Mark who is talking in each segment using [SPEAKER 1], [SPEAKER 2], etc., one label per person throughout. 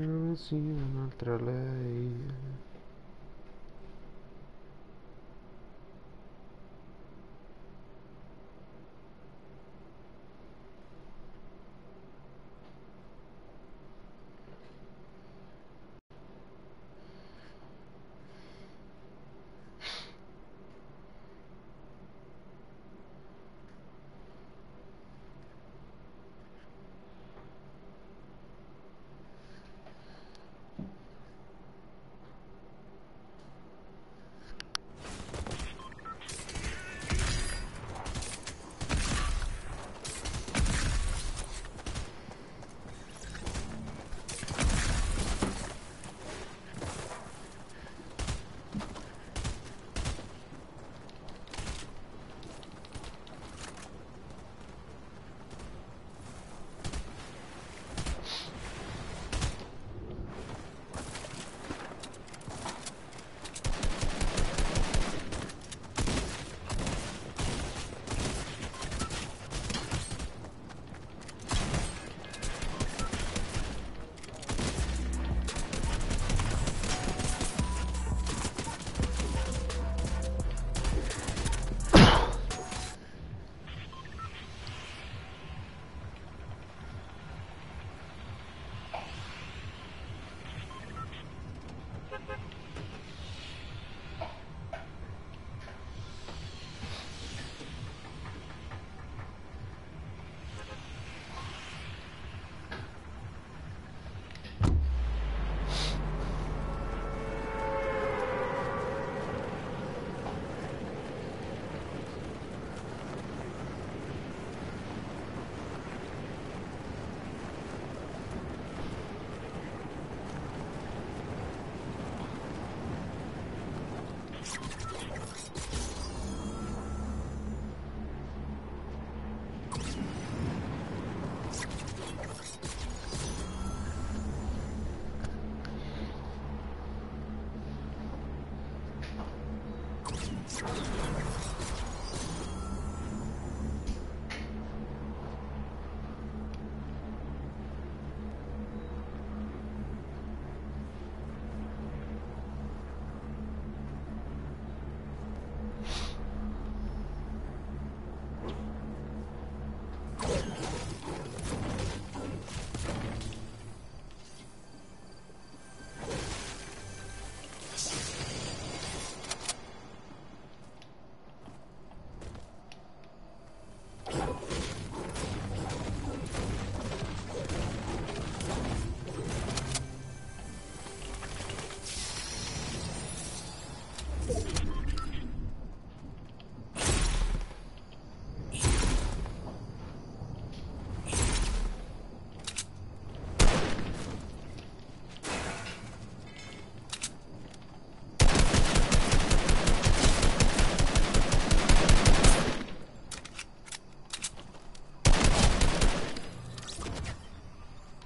[SPEAKER 1] che non sia un'altra lei.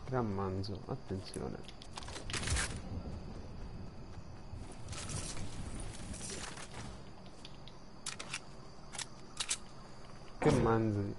[SPEAKER 1] Gran manzo, attenzione. Che manzi.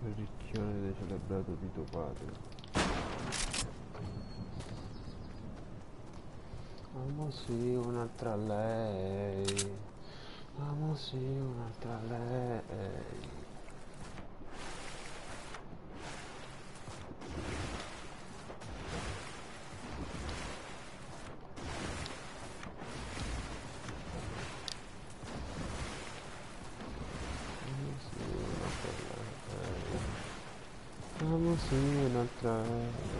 [SPEAKER 1] Il ricchione del di tuo padre. Amo sì un'altra lei. Amo sì un'altra lei. Amo sì un'altra lei. Amo sì un'altra lei.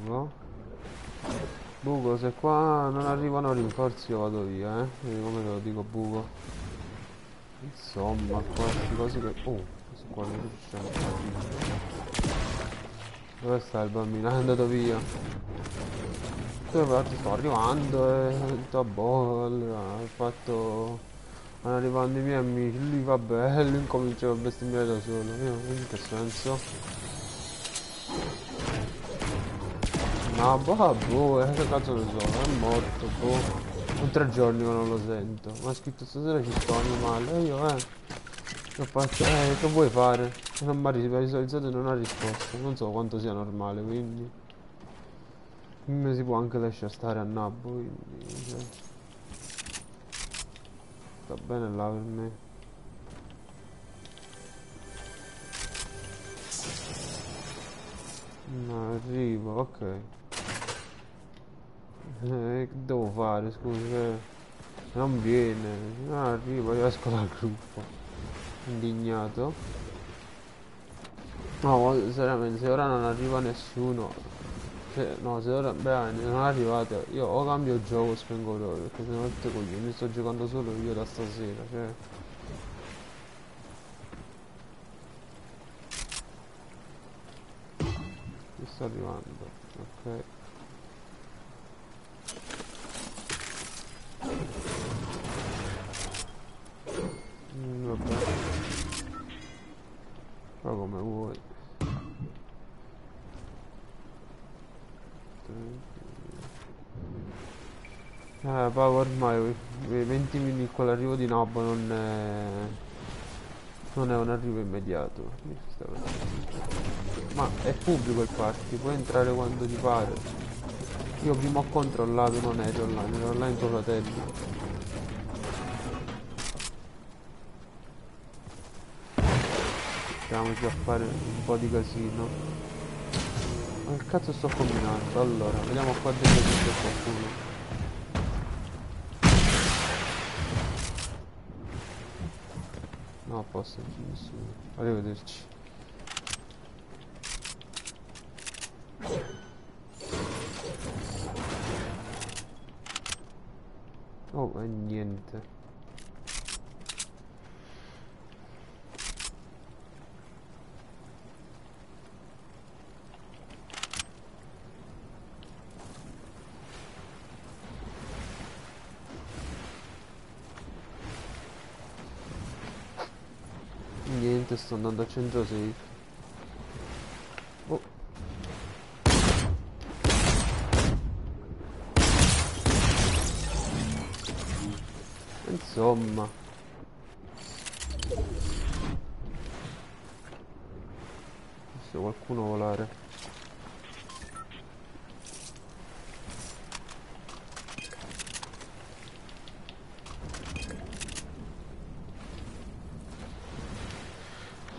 [SPEAKER 1] Buco. Buco, se qua non arrivano rinforzi io vado via, eh. Vedi come te lo dico, buco. Insomma, qua questi cosi che... Oh, questo qua non fare. Dove sta il bambino? È andato via. Dove guarda, sto arrivando e... ho boh, allora, ho fatto... Stanno arrivando i miei amici, lui vabbè, lui incomincia a bestemmiare da solo. Io, in che senso? No, boh, boh, eh, che cazzo ne so, è morto, boh. Sono tre giorni che non lo sento. Ma ha scritto stasera ci sto animale. Io, eh. Che faccio? Eh, che vuoi fare? Non mi ha visualizzato e non ha risposto. Non so quanto sia normale, quindi. Mi si può anche lasciare stare a nabbo, quindi. cioè. Sta bene là per me. No, arrivo, ok. Eh, devo fare, scusa? eh? Non viene. Non arrivo, io esco dal gruppo. Indignato. No, seriamente, se ora non arriva nessuno. Se, no, se ora bene, non arrivate, io o cambio gioco o spengo loro, perché se no tutte coglioni, sto giocando solo io da stasera, cioè. Mi sta arrivando, ok. Mm, vabbè. Fa come vuoi. Eh, Paolo, ormai i 20 minuti con l'arrivo di Nobbo non è... non è un arrivo immediato. Ma è pubblico il party, puoi entrare quando ti pare. Io prima ho controllato, non eri online, ero online tuo fratello. Mettiamoci a fare un po' di casino. Ma che cazzo sto combinando? Allora, vediamo qua dentro se c'è qualcuno. No, a posto, nessuno. Arrivederci. Oh, e niente. Niente, sto andando a centro safe. Oh. Insomma. Se qualcuno volare.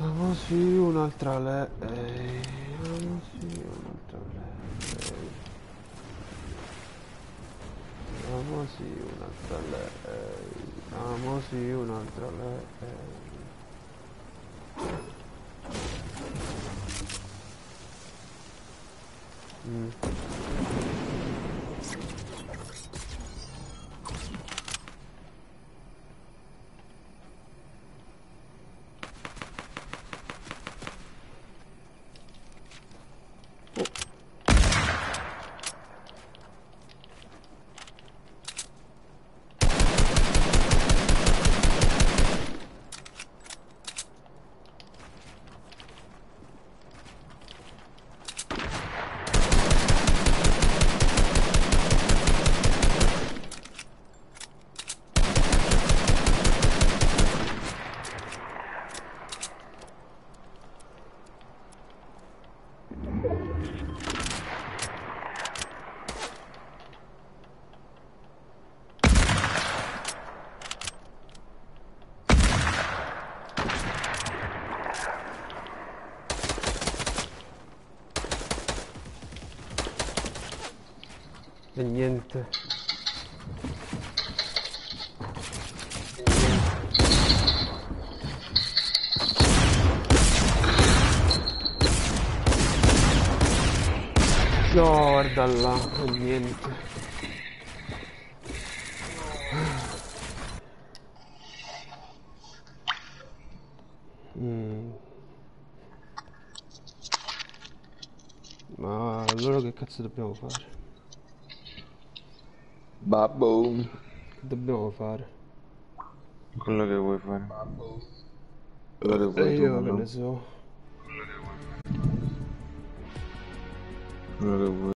[SPEAKER 1] Amo sì un'altra lei. Amo sì un'altra lei. Amo sì un'altra lei. Amo un'altra lei. Mm. Niente. No, guarda là, e niente. Mm. Ma allora che cazzo dobbiamo fare?
[SPEAKER 2] Babbo.
[SPEAKER 1] Che dobbiamo fare?
[SPEAKER 2] Quello che vuoi fare. Quello che
[SPEAKER 1] E
[SPEAKER 2] vuoi tu,
[SPEAKER 1] io che